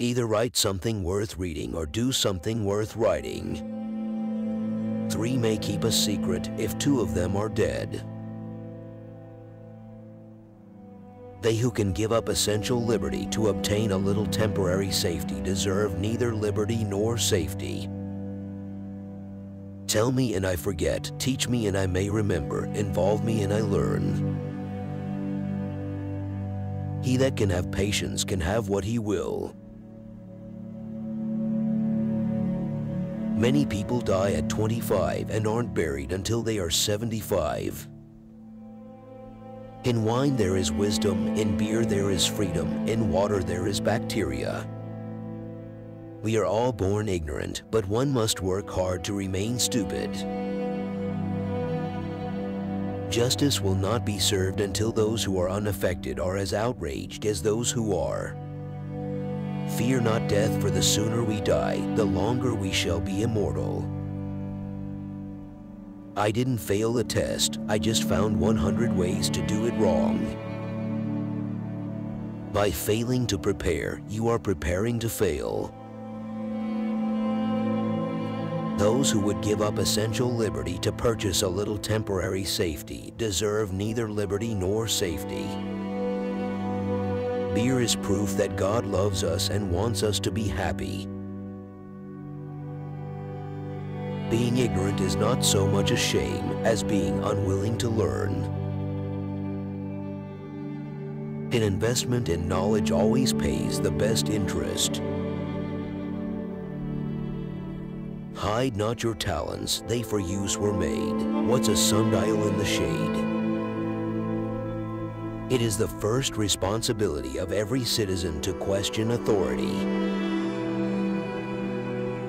Either write something worth reading or do something worth writing. Three may keep a secret if two of them are dead. They who can give up essential liberty to obtain a little temporary safety deserve neither liberty nor safety. Tell me and I forget, teach me and I may remember, involve me and I learn. He that can have patience can have what he will. Many people die at 25 and aren't buried until they are 75. In wine there is wisdom, in beer there is freedom, in water there is bacteria. We are all born ignorant, but one must work hard to remain stupid. Justice will not be served until those who are unaffected are as outraged as those who are. Fear not death, for the sooner we die, the longer we shall be immortal. I didn't fail the test, I just found 100 ways to do it wrong. By failing to prepare, you are preparing to fail. Those who would give up essential liberty to purchase a little temporary safety deserve neither liberty nor safety. Beer is proof that God loves us and wants us to be happy. Being ignorant is not so much a shame as being unwilling to learn. An investment in knowledge always pays the best interest. Hide not your talents, they for use were made. What's a sundial in the shade? It is the first responsibility of every citizen to question authority.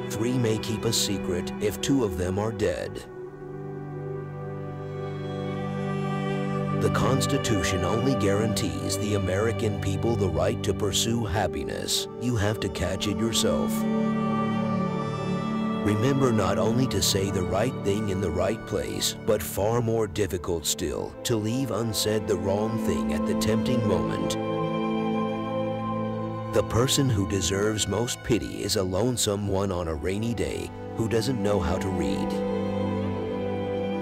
Three may keep a secret if two of them are dead. The Constitution only guarantees the American people the right to pursue happiness. You have to catch it yourself. Remember not only to say the right thing in the right place, but far more difficult still, to leave unsaid the wrong thing at the tempting moment. The person who deserves most pity is a lonesome one on a rainy day who doesn't know how to read.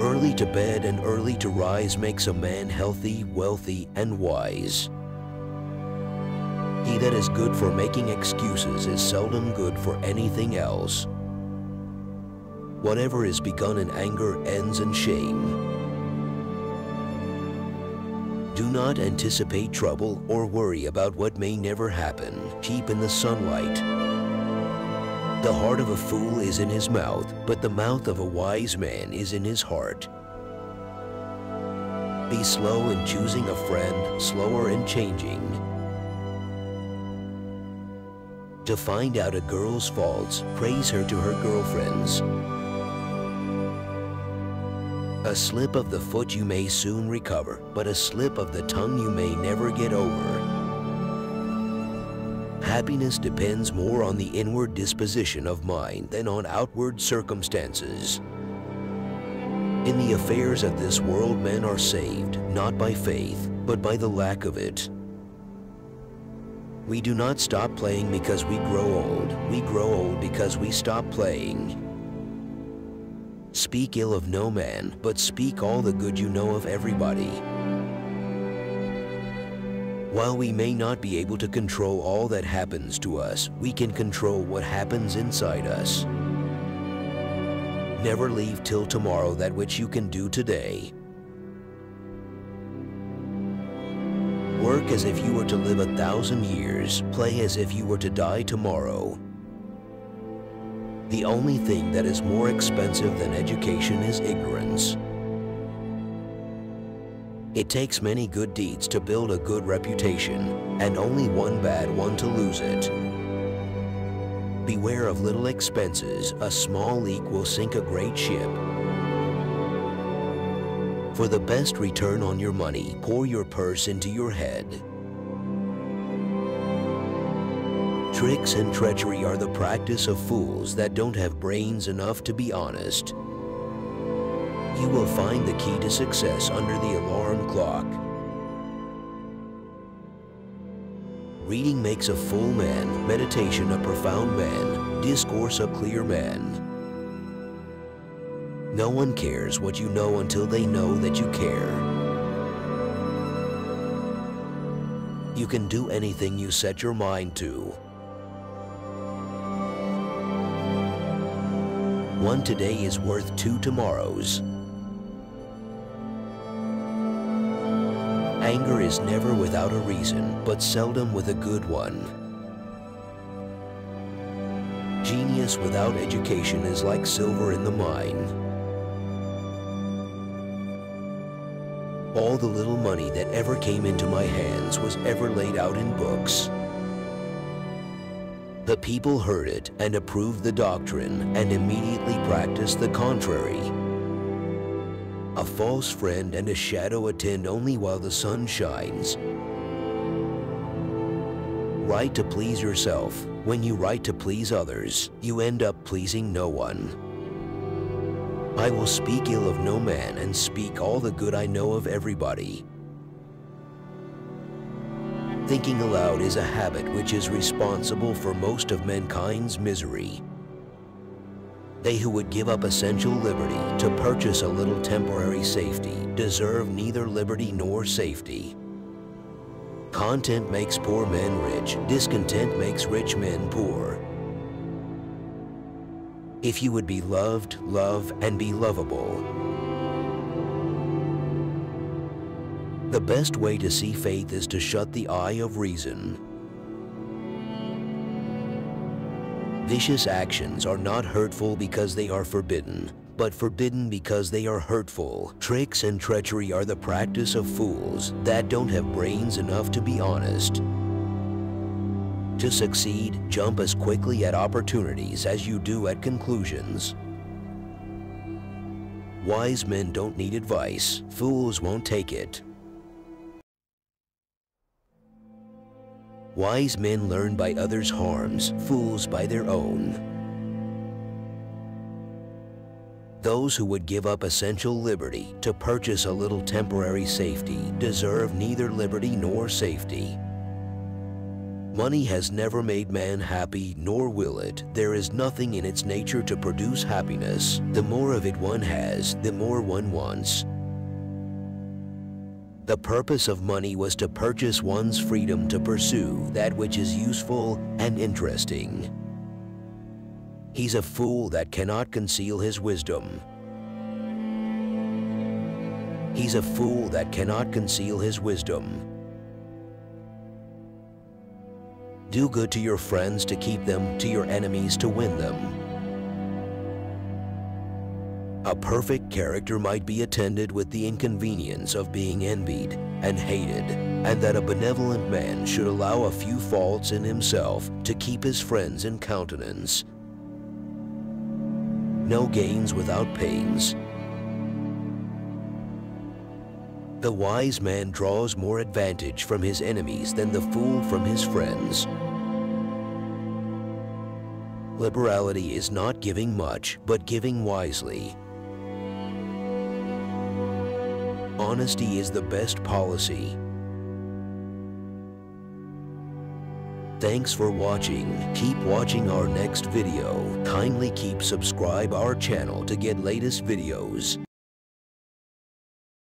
Early to bed and early to rise makes a man healthy, wealthy, and wise. He that is good for making excuses is seldom good for anything else. Whatever is begun in anger ends in shame. Do not anticipate trouble or worry about what may never happen. Keep in the sunlight. The heart of a fool is in his mouth, but the mouth of a wise man is in his heart. Be slow in choosing a friend, slower in changing. To find out a girl's faults, praise her to her girlfriends. A slip of the foot you may soon recover, but a slip of the tongue you may never get over. Happiness depends more on the inward disposition of mind than on outward circumstances. In the affairs of this world men are saved, not by faith, but by the lack of it. We do not stop playing because we grow old. We grow old because we stop playing. Speak ill of no man, but speak all the good you know of everybody. While we may not be able to control all that happens to us, we can control what happens inside us. Never leave till tomorrow that which you can do today. Work as if you were to live a thousand years. Play as if you were to die tomorrow. The only thing that is more expensive than education is ignorance. It takes many good deeds to build a good reputation, and only one bad one to lose it. Beware of little expenses. A small leak will sink a great ship. For the best return on your money, pour your purse into your head. Tricks and treachery are the practice of fools that don't have brains enough to be honest. You will find the key to success under the alarm clock. Reading makes a full man, meditation a profound man, discourse a clear man. No one cares what you know until they know that you care. You can do anything you set your mind to. One today is worth two tomorrows. Anger is never without a reason, but seldom with a good one. Genius without education is like silver in the mine. All the little money that ever came into my hands was ever laid out in books. The people heard it and approved the doctrine and immediately practiced the contrary. A false friend and a shadow attend only while the sun shines. Write to please yourself. When you write to please others, you end up pleasing no one. I will speak ill of no man and speak all the good I know of everybody. Thinking aloud is a habit which is responsible for most of mankind's misery. They who would give up essential liberty to purchase a little temporary safety deserve neither liberty nor safety. Content makes poor men rich, discontent makes rich men poor. If you would be loved, love, and be lovable, The best way to see faith is to shut the eye of reason. Vicious actions are not hurtful because they are forbidden, but forbidden because they are hurtful. Tricks and treachery are the practice of fools that don't have brains enough to be honest. To succeed, jump as quickly at opportunities as you do at conclusions. Wise men don't need advice, fools won't take it. Wise men learn by others' harms, fools by their own. Those who would give up essential liberty to purchase a little temporary safety deserve neither liberty nor safety. Money has never made man happy, nor will it. There is nothing in its nature to produce happiness. The more of it one has, the more one wants. The purpose of money was to purchase one's freedom to pursue that which is useful and interesting. He's a fool that cannot conceal his wisdom. He's a fool that cannot conceal his wisdom. Do good to your friends to keep them, to your enemies to win them. A perfect character might be attended with the inconvenience of being envied and hated, and that a benevolent man should allow a few faults in himself to keep his friends in countenance. No gains without pains. The wise man draws more advantage from his enemies than the fool from his friends. Liberality is not giving much, but giving wisely. Honesty is the best policy. Thanks for watching. Keep watching our next video. Kindly keep subscribe our channel to get latest videos.